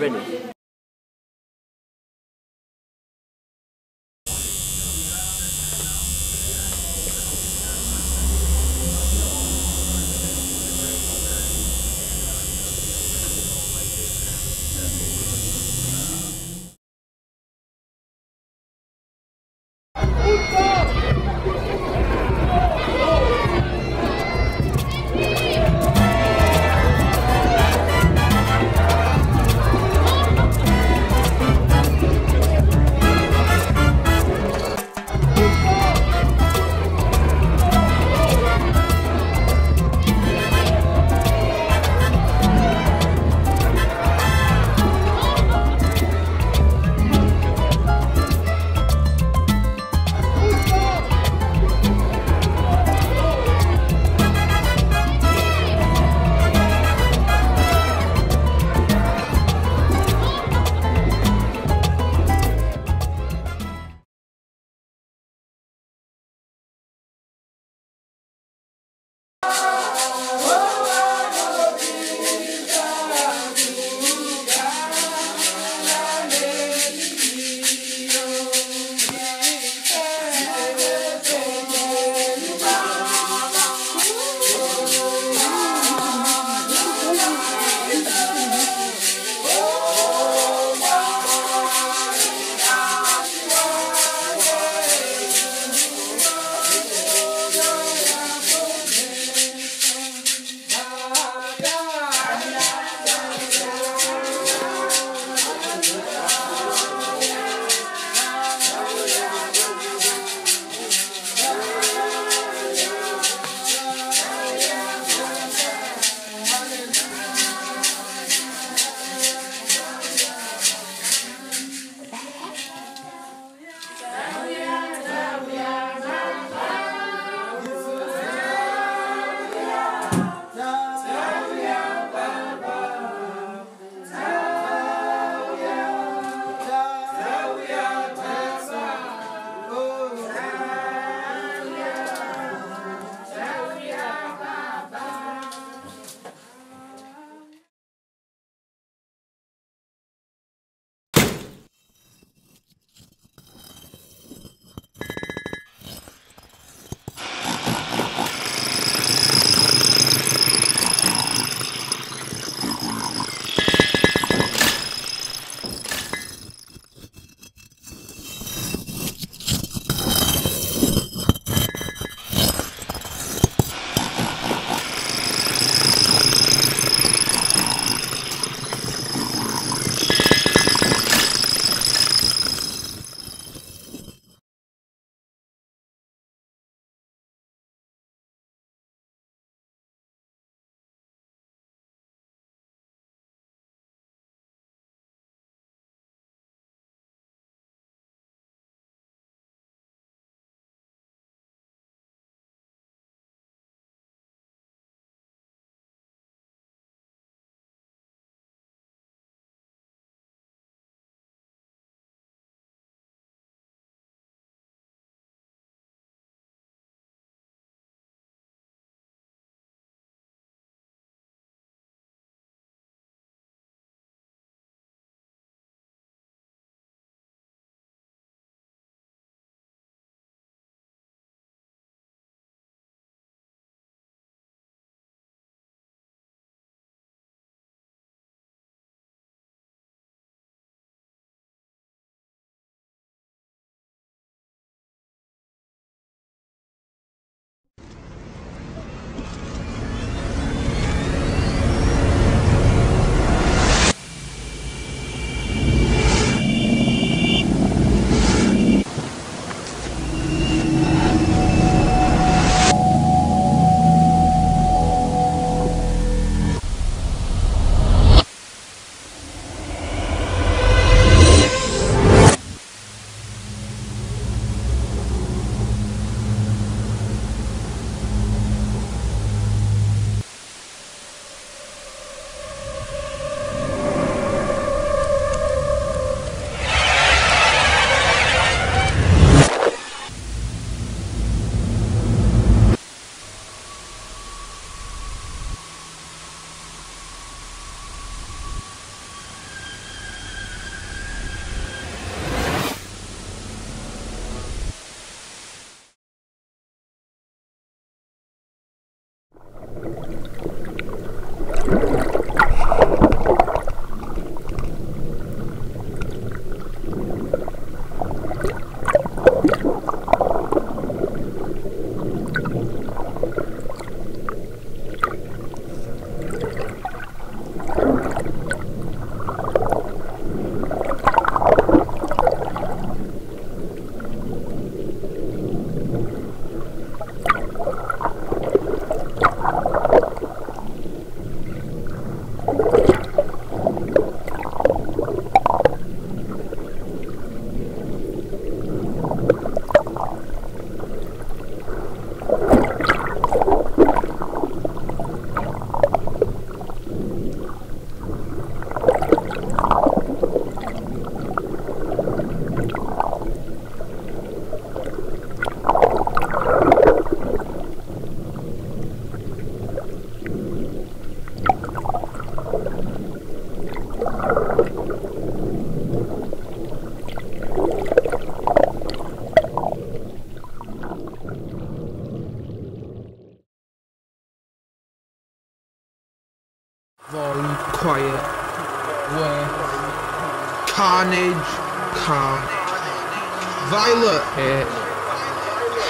ready?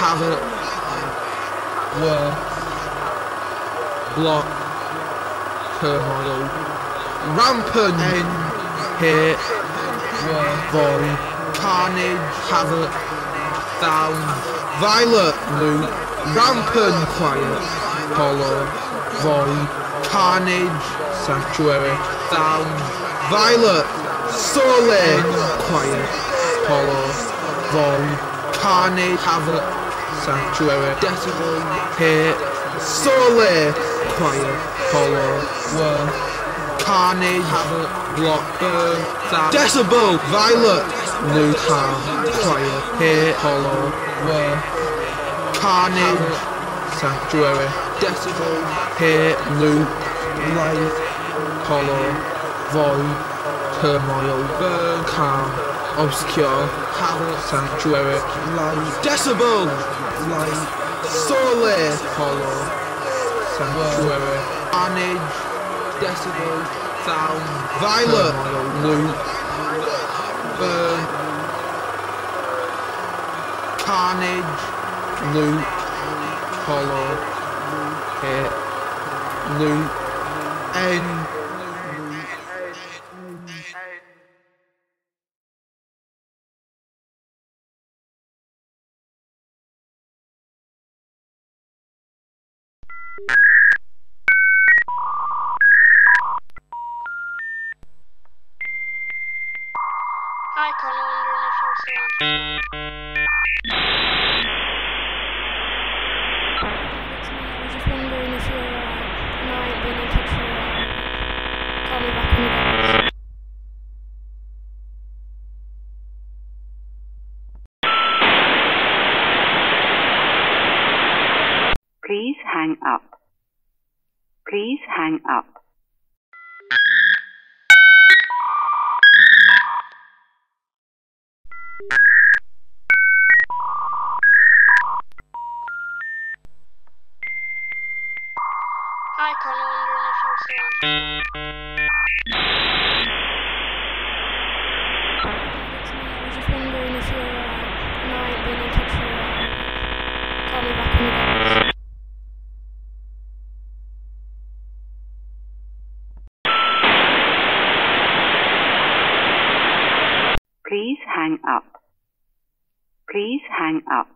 Havoc, uh, where, block, turmoil, rampant, end, hit, void, carnage, havoc, down, violet, loop, rampant, quiet, hollow, void, carnage, sanctuary, down, violet, solid, quiet, hollow, void, carnage, havoc, sanctuary, decibel, hit, solid, quiet, hollow, worm, carnage, havoc, block, burn, down, decibel, violet, new calm, quiet, hit, hollow, worm, carnage, sanctuary, decibel, hit, loop, light, hollow, void, turmoil, burn, calm, obscure, havoc, sanctuary, light, decibel, light, solid, hollow, sanctuary, carnage, decibel, sound, violet, loop, burn, carnage, loop, hollow, hit, loop, end. Hi, Connor. Wondering if you were still on today. I was just wondering if you're uh, alright. I know I ain't been in touch for a while. Call uh, me back when you get this. Please hang up. Please hang up. Hi, Connor. Wondering if you were still on today. It's me. I was just wondering if you're alright. I know I ain't been in touch for a while. Call me back when you Please hang up. Please hang up.